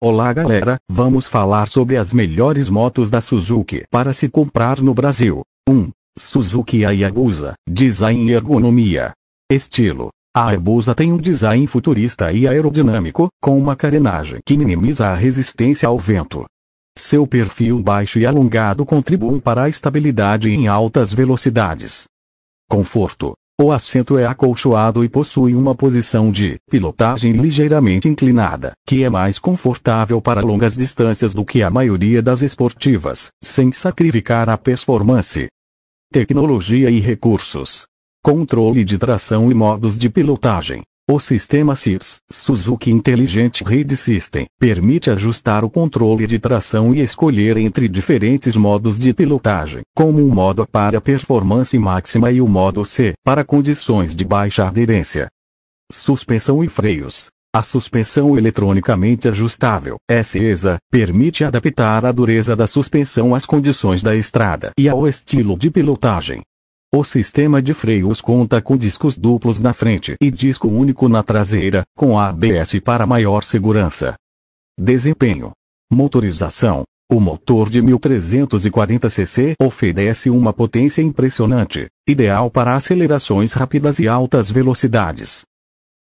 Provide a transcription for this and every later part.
Olá galera, vamos falar sobre as melhores motos da Suzuki para se comprar no Brasil. 1. Suzuki Hayabusa, Design e Ergonomia. Estilo. A Hayabusa tem um design futurista e aerodinâmico, com uma carenagem que minimiza a resistência ao vento. Seu perfil baixo e alongado contribui para a estabilidade em altas velocidades. Conforto. O assento é acolchoado e possui uma posição de pilotagem ligeiramente inclinada, que é mais confortável para longas distâncias do que a maioria das esportivas, sem sacrificar a performance. Tecnologia e recursos. Controle de tração e modos de pilotagem. O sistema SIS, Suzuki Intelligent Ride System, permite ajustar o controle de tração e escolher entre diferentes modos de pilotagem, como o modo A para performance máxima e o modo C para condições de baixa aderência. Suspensão e freios. A suspensão eletronicamente ajustável, SESA, permite adaptar a dureza da suspensão às condições da estrada e ao estilo de pilotagem. O sistema de freios conta com discos duplos na frente e disco único na traseira, com ABS para maior segurança. Desempenho. Motorização. O motor de 1340 cc oferece uma potência impressionante, ideal para acelerações rápidas e altas velocidades.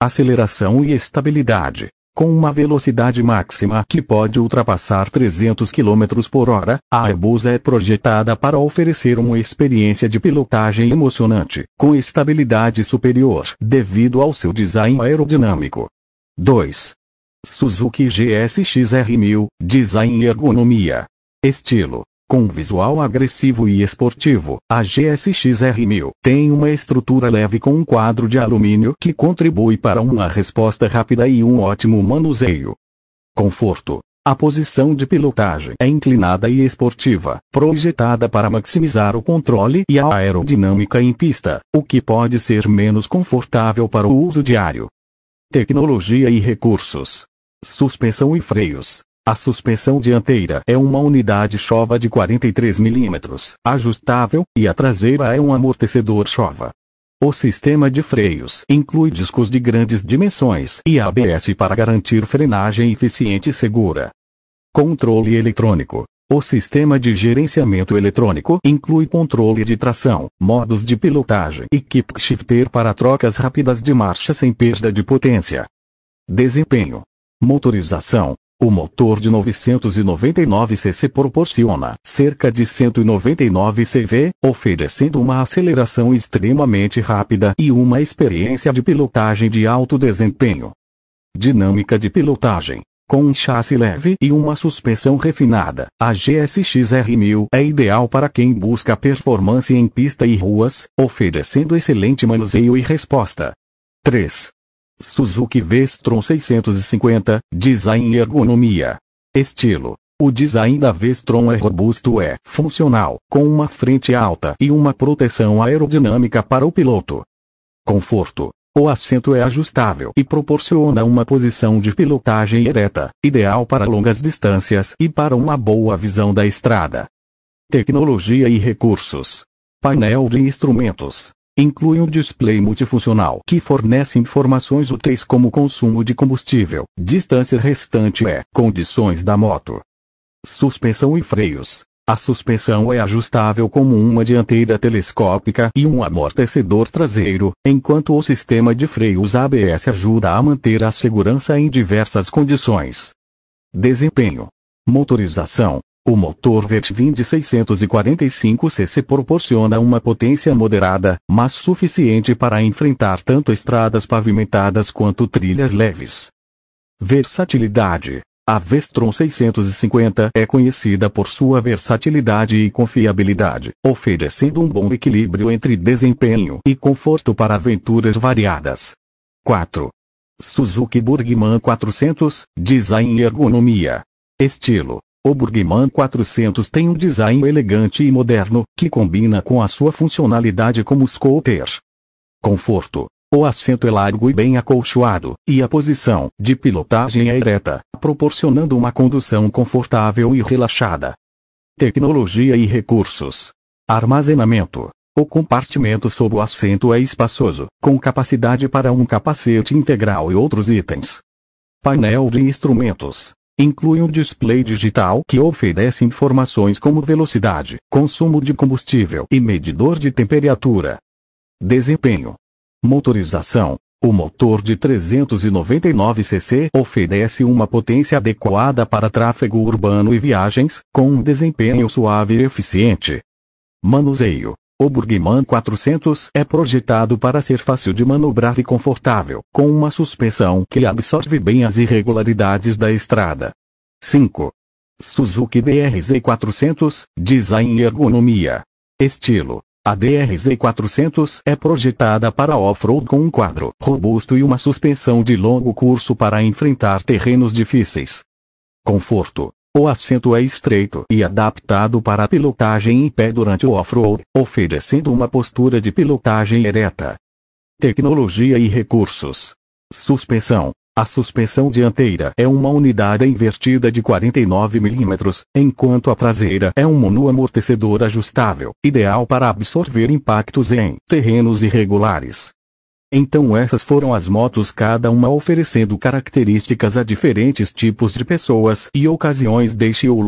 Aceleração e estabilidade. Com uma velocidade máxima que pode ultrapassar 300 km por hora, a Hayabusa é projetada para oferecer uma experiência de pilotagem emocionante, com estabilidade superior, devido ao seu design aerodinâmico. 2. Suzuki GSX-R1000, Design e Ergonomia. Estilo. Com visual agressivo e esportivo, a GSX-R1000 tem uma estrutura leve com um quadro de alumínio que contribui para uma resposta rápida e um ótimo manuseio. Conforto. A posição de pilotagem é inclinada e esportiva, projetada para maximizar o controle e a aerodinâmica em pista, o que pode ser menos confortável para o uso diário. Tecnologia e recursos. Suspensão e freios. A suspensão dianteira é uma unidade chova de 43 mm, ajustável, e a traseira é um amortecedor chova. O sistema de freios inclui discos de grandes dimensões e ABS para garantir frenagem eficiente e segura. Controle eletrônico. O sistema de gerenciamento eletrônico inclui controle de tração, modos de pilotagem e keep shifter para trocas rápidas de marcha sem perda de potência. Desempenho. Motorização. O motor de 999 cc proporciona cerca de 199 CV, oferecendo uma aceleração extremamente rápida e uma experiência de pilotagem de alto desempenho. Dinâmica de pilotagem. Com um chassi leve e uma suspensão refinada, a GSX R1000 é ideal para quem busca performance em pista e ruas, oferecendo excelente manuseio e resposta. 3. Suzuki Vestron 650, Design e Ergonomia. Estilo. O design da Vestron é robusto é funcional, com uma frente alta e uma proteção aerodinâmica para o piloto. Conforto. O assento é ajustável e proporciona uma posição de pilotagem ereta, ideal para longas distâncias e para uma boa visão da estrada. Tecnologia e recursos. Painel de instrumentos. Inclui um display multifuncional que fornece informações úteis como consumo de combustível, distância restante e condições da moto. Suspensão e freios. A suspensão é ajustável como uma dianteira telescópica e um amortecedor traseiro, enquanto o sistema de freios ABS ajuda a manter a segurança em diversas condições. Desempenho. Motorização. O motor Vertvin de 645 cc proporciona uma potência moderada, mas suficiente para enfrentar tanto estradas pavimentadas quanto trilhas leves. Versatilidade. A Vestron 650 é conhecida por sua versatilidade e confiabilidade, oferecendo um bom equilíbrio entre desempenho e conforto para aventuras variadas. 4. Suzuki Burgman 400, Design e Ergonomia. Estilo. O Burgman 400 tem um design elegante e moderno, que combina com a sua funcionalidade como scooter. Conforto. O assento é largo e bem acolchoado, e a posição de pilotagem é ereta, proporcionando uma condução confortável e relaxada. Tecnologia e recursos. Armazenamento. O compartimento sob o assento é espaçoso, com capacidade para um capacete integral e outros itens. Painel de instrumentos. Inclui um display digital que oferece informações como velocidade, consumo de combustível e medidor de temperatura. Desempenho. Motorização. O motor de 399 cc oferece uma potência adequada para tráfego urbano e viagens, com um desempenho suave e eficiente. Manuseio. O Burgman 400 é projetado para ser fácil de manobrar e confortável, com uma suspensão que absorve bem as irregularidades da estrada. 5. Suzuki DRZ 400, Design e Ergonomia. Estilo. A DRZ 400 é projetada para off-road com um quadro robusto e uma suspensão de longo curso para enfrentar terrenos difíceis. Conforto. O assento é estreito e adaptado para a pilotagem em pé durante o off-road, oferecendo uma postura de pilotagem ereta. Tecnologia e recursos. Suspensão. A suspensão dianteira é uma unidade invertida de 49 mm, enquanto a traseira é um monoamortecedor ajustável, ideal para absorver impactos em terrenos irregulares. Então essas foram as motos cada uma oferecendo características a diferentes tipos de pessoas e ocasiões. Deixe o